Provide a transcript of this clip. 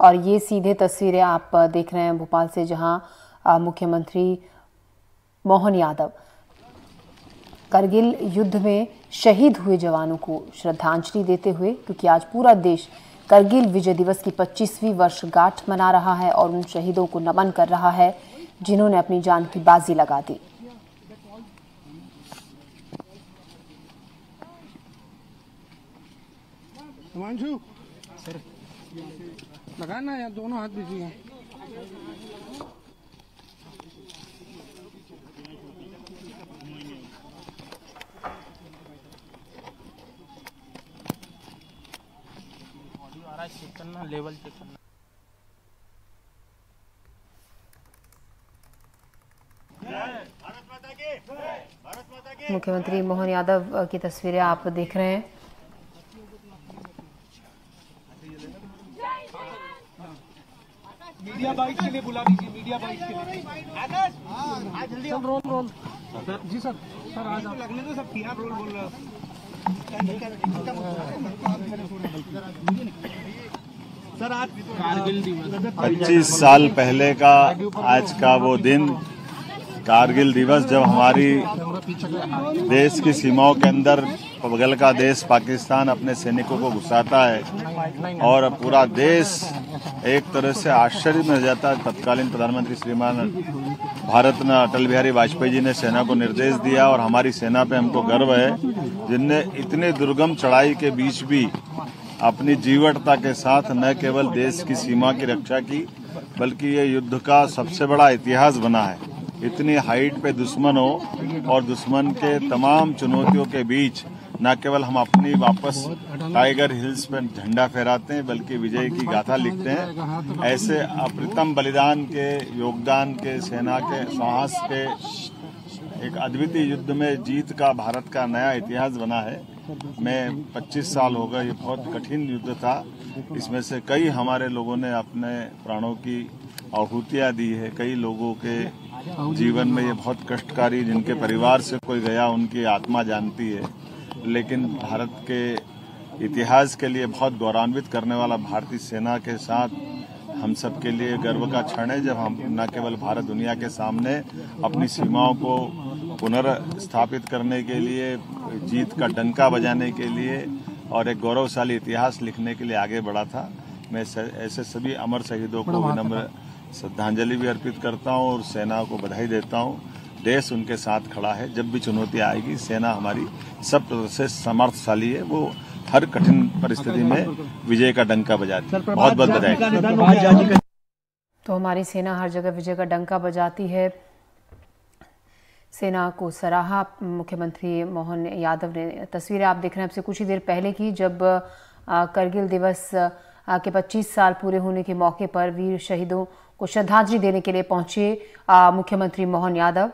और ये सीधे तस्वीरें आप देख रहे हैं भोपाल से जहाँ मुख्यमंत्री मोहन यादव। करगिल युद्ध में शहीद हुए जवानों को श्रद्धांजलि देते हुए क्योंकि आज पूरा देश करगिल विजय दिवस की 25वीं वर्षगांठ मना रहा है और उन शहीदों को नमन कर रहा है जिन्होंने अपनी जान की बाजी लगा दी। लगाना यार, दोनों हाथ बिज़ी हैं। लेवल चेक करना मुख्यमंत्री मोहन यादव की तस्वीरें आप देख रहे हैं। मीडिया बाइट के लिए बुला दीजिए मीडिया बाइट के लिए। हाँ जल्दी sir roll roll. Sir ji sir sir आज लगने तो सब किया रोल बोल रहा सर आज पच्चीस साल पहले का आज का वो दिन कारगिल दिवस जब हमारी देश की सीमाओं के अंदर बगल का देश पाकिस्तान अपने सैनिकों को घुसाता है और पूरा देश एक तरह से आश्चर्य में जाता है। तत्कालीन प्रधानमंत्री श्रीमान भारत रत्न अटल बिहारी वाजपेयी जी ने सेना को निर्देश दिया और हमारी सेना पे हमको गर्व है, जिनने इतने दुर्गम चढ़ाई के बीच भी अपनी जीवटता के साथ न केवल देश की सीमा की रक्षा की, बल्कि ये युद्ध का सबसे बड़ा इतिहास बना है। इतनी हाइट पे दुश्मन हो और दुश्मन के तमाम चुनौतियों के बीच न केवल हम अपनी वापस टाइगर हिल्स पर झंडा फहराते हैं बल्कि विजय की गाथा लिखते हैं। ऐसे अप्रतम बलिदान के योगदान के सेना के साहस के एक अद्वितीय युद्ध में जीत का भारत का नया इतिहास बना है। मैं 25 साल हो गए ये बहुत कठिन युद्ध था। इसमें से कई हमारे लोगों ने अपने प्राणों की आहुतियाँ दी है। कई लोगों के जीवन में ये बहुत कष्टकारी जिनके परिवार से कोई गया उनकी आत्मा जानती है। लेकिन भारत के इतिहास के लिए बहुत गौरवान्वित करने वाला भारतीय सेना के साथ हम सब के लिए गर्व का क्षण है जब हम न केवल भारत दुनिया के सामने अपनी सीमाओं को पुनर्स्थापित करने के लिए जीत का डंका बजाने के लिए और एक गौरवशाली इतिहास लिखने के लिए आगे बढ़ा था। मैं ऐसे सभी अमर शहीदों को विनम्र श्रद्धांजलि भी अर्पित करता हूँ और सेना को बधाई देता हूँ। देश उनके साथ खड़ा है। जब भी चुनौती आएगी, सेना हमारी सबसे समर्थशाली है। वो हर कठिन परिस्थिति में विजय का डंका बजाती है। बहुत बहुत बधाई। तो हमारी सेना हर जगह विजय का डंका बजाती है। सेना को सराहा मुख्यमंत्री मोहन यादव ने तस्वीरें आप देख रहे हैं। आपसे कुछ ही देर पहले की जब करगिल दिवस के 25 साल पूरे होने के मौके पर वीर शहीदों को श्रद्धांजलि देने के लिए पहुँचे मुख्यमंत्री मोहन यादव।